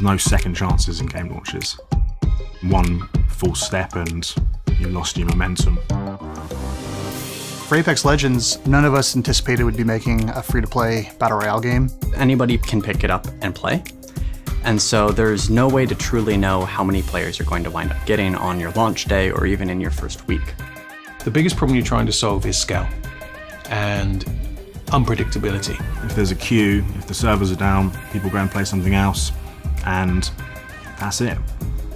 There's no second chances in game launches. One false step and you lost your momentum. For Apex Legends, none of us anticipated we'd be making a free-to-play battle royale game. Anybody can pick it up and play. And so there's no way to truly know how many players you're going to wind up getting on your launch day or even in your first week. The biggest problem you're trying to solve is scale and unpredictability. If there's a queue, if the servers are down, people go and play something else, and that's it.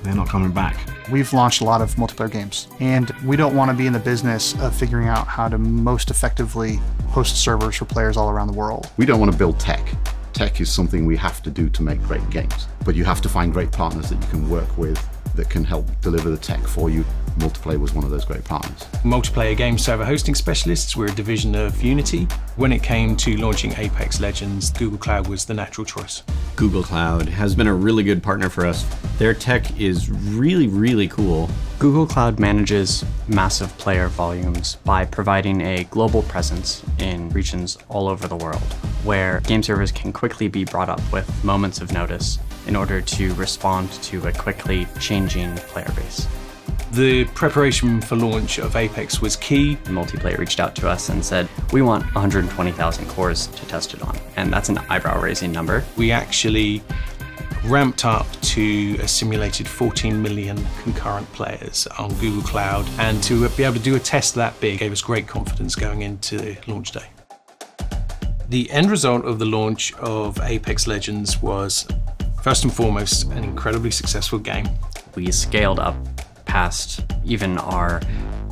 They're not coming back. We've launched a lot of multiplayer games, and we don't want to be in the business of figuring out how to most effectively host servers for players all around the world. We don't want to build tech. Tech is something we have to do to make great games, but you have to find great partners that you can work with that can help deliver the tech for you. Multiplay was one of those great partners. Multiplay game server hosting specialists, we're a division of Unity. When it came to launching Apex Legends, Google Cloud was the natural choice. Google Cloud has been a really good partner for us. Their tech is really, really cool. Google Cloud manages massive player volumes by providing a global presence in regions all over the world, where game servers can quickly be brought up with moments of notice in order to respond to a quickly changing player base. The preparation for launch of Apex was key. Multiplay reached out to us and said, we want 120,000 cores to test it on. And that's an eyebrow raising number. We actually ramped up to a simulated 14 million concurrent players on Google Cloud. And to be able to do a test that big gave us great confidence going into launch day. The end result of the launch of Apex Legends was, first and foremost, an incredibly successful game. We scaled up past even our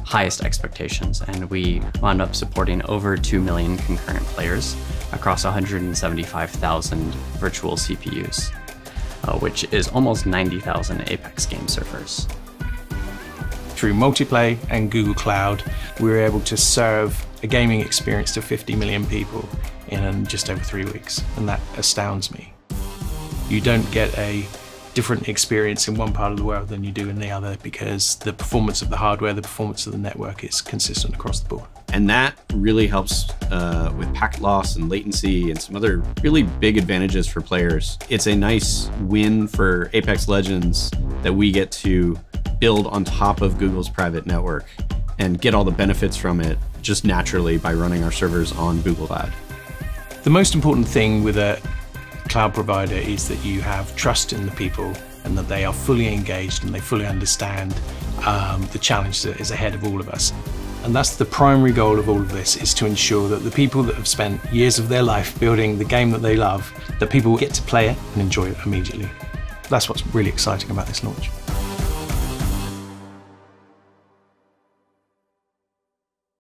highest expectations, and we wound up supporting over 2 million concurrent players across 175,000 virtual CPUs, uh, which is almost 90,000 Apex game servers. Through Multiplay and Google Cloud, we were able to serve a gaming experience to 50 million people in just over three weeks, and that astounds me. You don't get a different experience in one part of the world than you do in the other because the performance of the hardware, the performance of the network is consistent across the board. And that really helps uh, with packet loss and latency and some other really big advantages for players. It's a nice win for Apex Legends that we get to build on top of Google's private network and get all the benefits from it just naturally by running our servers on Google Cloud. The most important thing with a cloud provider is that you have trust in the people and that they are fully engaged and they fully understand um, the challenge that is ahead of all of us. And that's the primary goal of all of this is to ensure that the people that have spent years of their life building the game that they love, that people get to play it and enjoy it immediately. That's what's really exciting about this launch.